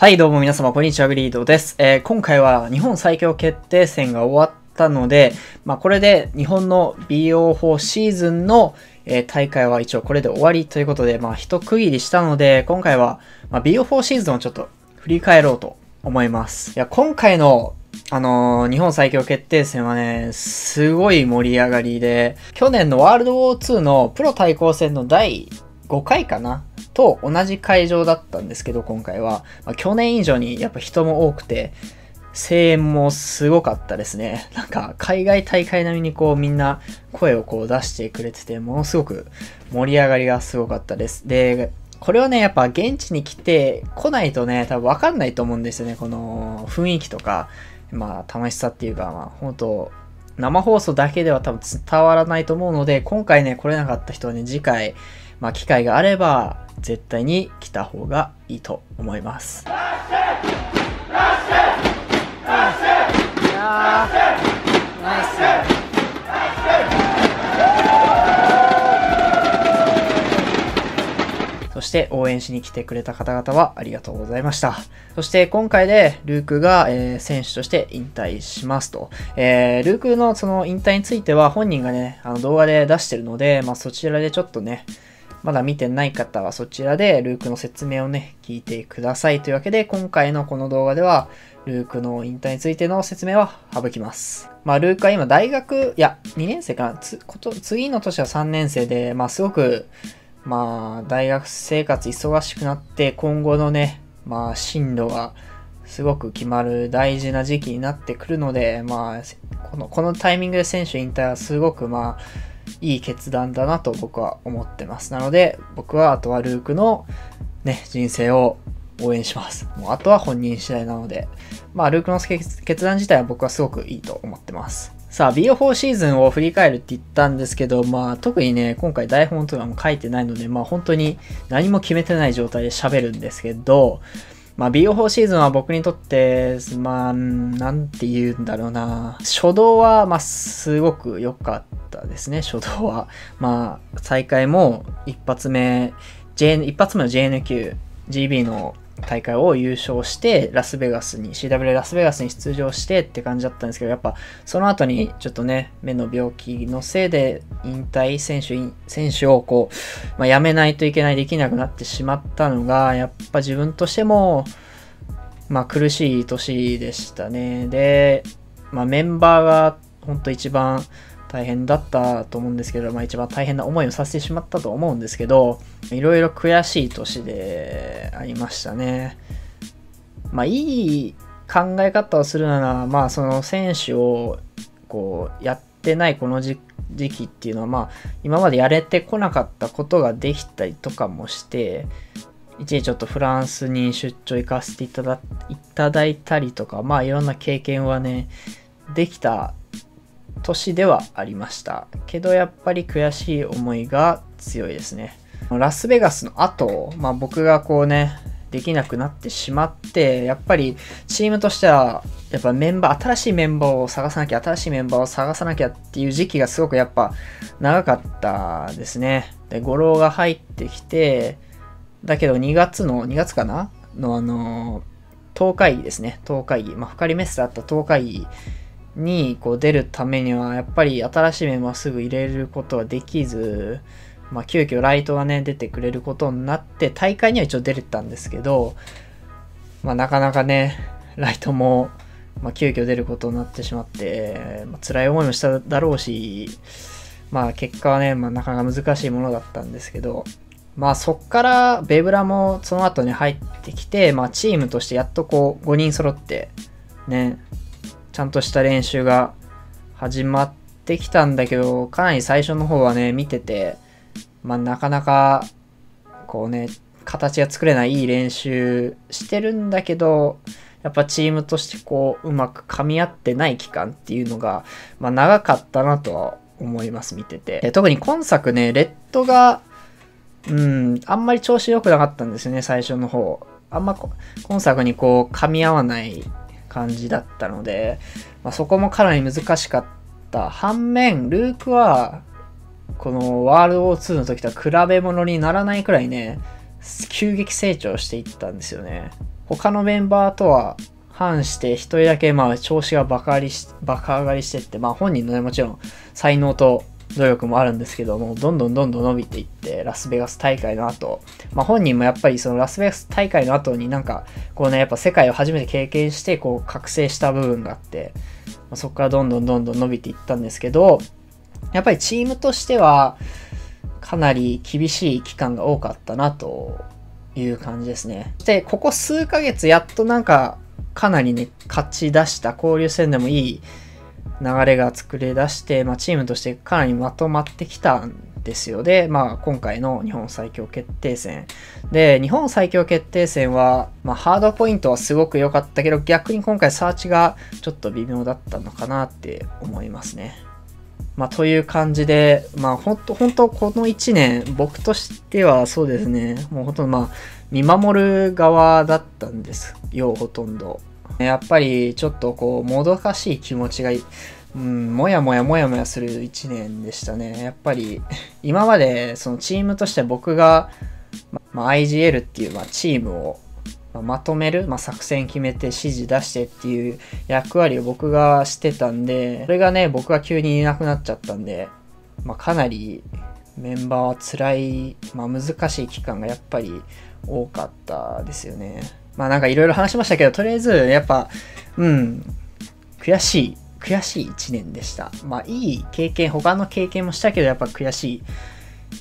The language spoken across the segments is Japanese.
はい、どうも皆様、こんにちは、グリードです。えー今回は日本最強決定戦が終わったので、まあ、これで日本の BO4 シーズンの、えー大会は一応これで終わりということで、まあ、一区切りしたので、今回は、まあ、BO4 シーズンをちょっと振り返ろうと思います。いや、今回のあのー日本最強決定戦はね、すごい盛り上がりで、去年のワールドウォー2のプロ対抗戦の第5回かなと同じ会場だったんですけど、今回は。まあ去年以上にやっぱ人も多くて、声援もすごかったですね。なんか、海外大会並みにこうみんな声をこう出してくれてて、ものすごく盛り上がりがすごかったです。で、これはね、やっぱ現地に来て来ないとね、多分わかんないと思うんですよね。この雰囲気とか、まあ楽しさっていうか、まあ本当生放送だけでは多分伝わらないと思うので、今回ね、来れなかった人はね、次回、まあ機会があれば、絶対に来た方がいいと思います。そして応援しに来てくれた方々はありがとうございました。そして今回でルークが、えー選手として引退しますと。えールークのその引退については本人がね、あの動画で出してるので、まあそちらでちょっとね、まだ見てない方はそちらでルークの説明をね、聞いてくださいというわけで、今回のこの動画では、ルークの引退についての説明は省きます。まあ、ルークは今大学、いや、2年生かなつこと次の年は3年生で、まあ、すごく、まあ、大学生活忙しくなって、今後のね、まあ、進路がすごく決まる大事な時期になってくるので、まあ、この、このタイミングで選手引退はすごく、まあ、いい決断だなと僕は思ってます。なので、僕はあとはルークのね、人生を応援します。もうあとは本人次第なので、まあ、ルークの決断自体は僕はすごくいいと思ってます。さあ、BO4 シーズンを振り返るって言ったんですけど、まあ、特にね、今回台本とかも書いてないので、まあ、本当に何も決めてない状態で喋るんですけど、まあ、BO4 シーズンは僕にとって、まあ、なんて言うんだろうな。初動は、まあ、すごく良かったですね、初動は。まあ、大会も一発目、JN、一発目の JNQ、GB の大会を優勝して、ラスベガスに、CW ラスベガスに出場してって感じだったんですけど、やっぱ、その後にちょっとね、目の病気のせいで引退選手、選手をこう、まあ、やめないといけない、できなくなってしまったのが、やっぱ自分としても、まあ苦しい年でしたね。で、まあメンバーが本当一番大変だったと思うんですけど、まあ一番大変な思いをさせてしまったと思うんですけど、いろいろ悔しい年でありましたね。まあいい考え方をするなら、まあその選手をこうやってないこの時期っていうのは、まあ今までやれてこなかったことができたりとかもして、一時ちょっとフランスに出張行かせていただいただいたりとか、まあいろんな経験はね、できた年ではありました。けどやっぱり悔しい思いが強いですね。ラスベガスの後、まあ僕がこうね、できなくなってしまって、やっぱりチームとしては、やっぱメンバー、新しいメンバーを探さなきゃ、新しいメンバーを探さなきゃっていう時期がすごくやっぱ長かったですね。で、五郎が入ってきて、だけど2月の、2月かな？のあの、東会議ですね。東会議。まあ、深りメッセあった東会議にこう出るためには、やっぱり新しいメンバーすぐ入れることはできず、まあ、急遽ライトがね、出てくれることになって、大会には一応出れたんですけど、まあ、なかなかね、ライトも、まあ、急遽出ることになってしまって、まあ、辛い思いもしただろうし、まあ、結果はね、まあ、なかなか難しいものだったんですけど、まあそっからベブラもその後に入ってきて、まあチームとしてやっとこう5人揃ってね、ちゃんとした練習が始まってきたんだけど、かなり最初の方はね、見てて、まあなかなかこうね、形が作れないいい練習してるんだけど、やっぱチームとしてこううまく噛み合ってない期間っていうのが、まあ長かったなとは思います、見てて。特に今作ね、レッドがうん、あんまり調子良くなかったんですよね、最初の方。あんま今作にこう、噛み合わない感じだったので、まあ、そこもかなり難しかった。反面、ルークは、このワールド2の時とは比べ物にならないくらいね、急激成長していったんですよね。他のメンバーとは反して一人だけまあ調子がバカ上がりしバカ上がりしてって、まあ本人のね、もちろん才能と努力もあるんですけども、どんどんどんどん伸びていって、ラスベガス大会の後、まあ本人もやっぱりそのラスベガス大会の後になんか、こうね、やっぱ世界を初めて経験して、こう覚醒した部分があって、まあ、そこからどんどんどんどん伸びていったんですけど、やっぱりチームとしては、かなり厳しい期間が多かったなという感じですね。で、ここ数ヶ月やっとなんか、かなりね、勝ち出した交流戦でもいい流れが作り出して、まあ、チームとしてかなりまとまってきたんですよ。で、まあ、今回の日本最強決定戦。で、日本最強決定戦は、まあ、ハードポイントはすごく良かったけど、逆に今回サーチがちょっと微妙だったのかなって思いますね。まあ、という感じで、まあ、本当本当この1年、僕としてはそうですね、もう本当まあ、見守る側だったんですよ、ほとんど。やっぱりちょっとこう、もどかしい気持ちが、うん、もやもやもやもやする1年でしたね。やっぱり、今までそのチームとして僕が、まあ、IGL っていう、まあ、チームをまとめる、まあ、作戦決めて指示出してっていう役割を僕がしてたんで、それがね、僕が急にいなくなっちゃったんで、まあ、かなりメンバーは辛い、まあ、難しい期間がやっぱり多かったですよね。まあなんかいろいろ話しましたけど、とりあえずやっぱ、うん、悔しい、悔しい1年でした。まあいい経験、他の経験もしたけど、やっぱ悔しい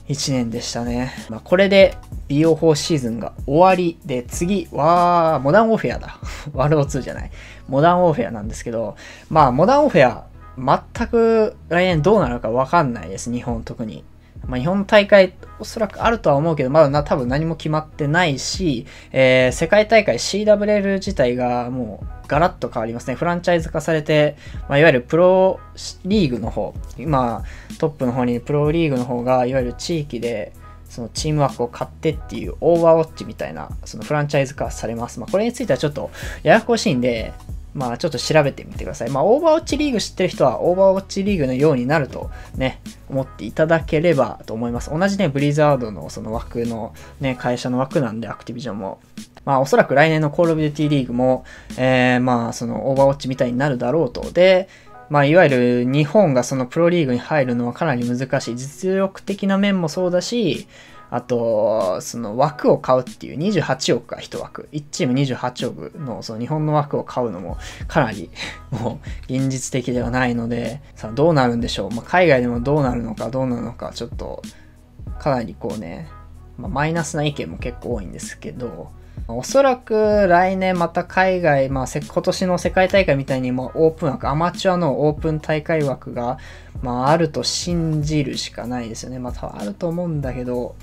1年でしたね。まあこれで美容法シーズンが終わりで、次は、モダンオフェアだ。ワールド2じゃない。モダンオフェアなんですけど、まあモダンオフェア、全く来年どうなるかわかんないです。日本特に。まあ、日本大会おそらくあるとは思うけど、まだな多分何も決まってないし、えー、世界大会 CWL 自体がもうガラッと変わりますね。フランチャイズ化されて、まあ、いわゆるプロリーグの方、今トップの方にプロリーグの方が、いわゆる地域でそのチームワークを買ってっていうオーバーウォッチみたいな、そのフランチャイズ化されます。まあ、これについてはちょっとややこしいんで、まあちょっと調べてみてください。まあオーバーウォッチリーグ知ってる人はオーバーウォッチリーグのようになるとね、思っていただければと思います。同じね、ブリザードのその枠のね、会社の枠なんで、アクティビジョンも。まあおそらく来年のコールオブデューティリーグも、えー、まあそのオーバーウォッチみたいになるだろうと。で、まあ、いわゆる日本がそのプロリーグに入るのはかなり難しい。実力的な面もそうだし、あと、その枠を買うっていう28億か1枠。1チーム28億のその日本の枠を買うのもかなり もう現実的ではないので、さあどうなるんでしょう。まあ、海外でもどうなるのかどうなのかちょっとかなりこうね、まあ、マイナスな意見も結構多いんですけど、おそらく来年また海外、まあ、今年の世界大会みたいにもオープン枠、アマチュアのオープン大会枠が、まあ、あると信じるしかないですよね。またあると思うんだけど、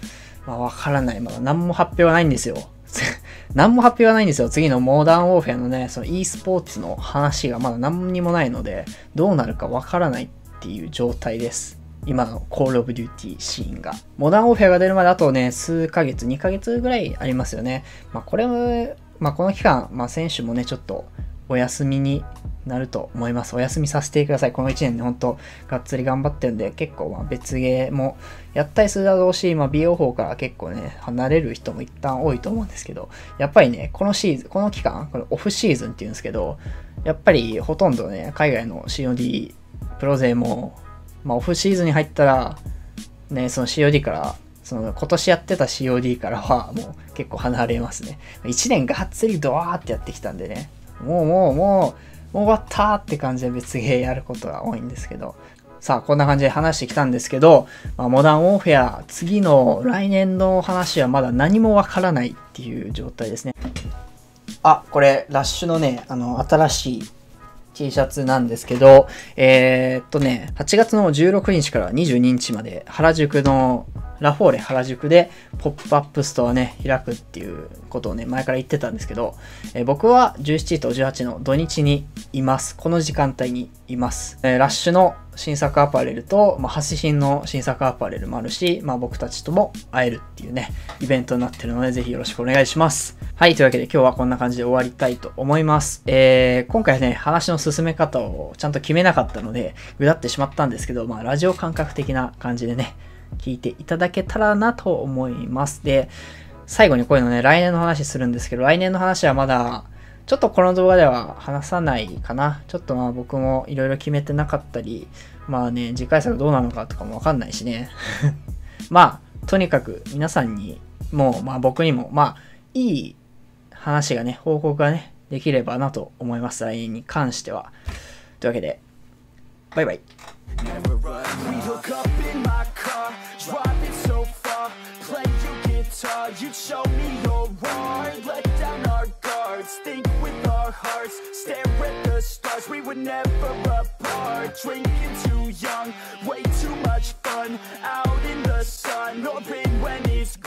まあ、わからない。まだ何も発表はないんですよ。何も発表はないんですよ。次のモダンウォーフェアのね、その e スポーツの話がまだ何にもないので、どうなるかわからないっていう状態です。今のコールオブデューティーシーンが。モダンウォーフェアが出るまであとね、数ヶ月、2ヶ月ぐらいありますよね。まあこれも、まあこの期間、まあ選手もね、ちょっとお休みになると思います。お休みさせてください。この1年で本当がっつり頑張ってるんで、結構まあ別ゲーもやったりするだろうし、まあ美容法から結構ね、離れる人も一旦多いと思うんですけど、やっぱりね、このシーズン、この期間、これオフシーズンっていうんですけど、やっぱりほとんどね、海外の COD プロ勢もまあ、オフシーズンに入ったら、ね、その COD から、その今年やってた COD からはもう結構離れますね。1年がっつりドワーってやってきたんでね、もうもうもう、もう終わったって感じで別ゲーやることが多いんですけど、さあ、こんな感じで話してきたんですけど、まあ、モダンウォーフェア、次の来年の話はまだ何もわからないっていう状態ですね。あ、これ、ラッシュのね、あの、新しい T シャツなんですけど、えー、っとね、8月の16日から22日まで原宿のラフォーレ原宿でポップアップストアね、開くっていうことをね、前から言ってたんですけど、えー、僕は17と18の土日にいます。この時間帯にいます。えー、ラッシュの新作アパレルと、まあ、発信の新作アパレルもあるし、まあ、僕たちとも会えるっていうね、イベントになってるので、ぜひよろしくお願いします。はい、というわけで今日はこんな感じで終わりたいと思います。えー、今回ね、話の進め方をちゃんと決めなかったので、ぐだってしまったんですけど、まあ、ラジオ感覚的な感じでね、聞いていただけたらなと思います。で、最後にこういうのね、来年の話するんですけど、来年の話はまだ、ちょっとこの動画では話さないかな。ちょっとまあ僕もいろいろ決めてなかったり、まあね、次回作どうなのかとかもわかんないしね。まあ、とにかく皆さんにも、まあ僕にも、まあ、いい話がね、報告がね、できればなと思います。来年に関しては。というわけで、バイバイ。Never apart. Drinking too young, way too much fun. Out in the sun, or when it's.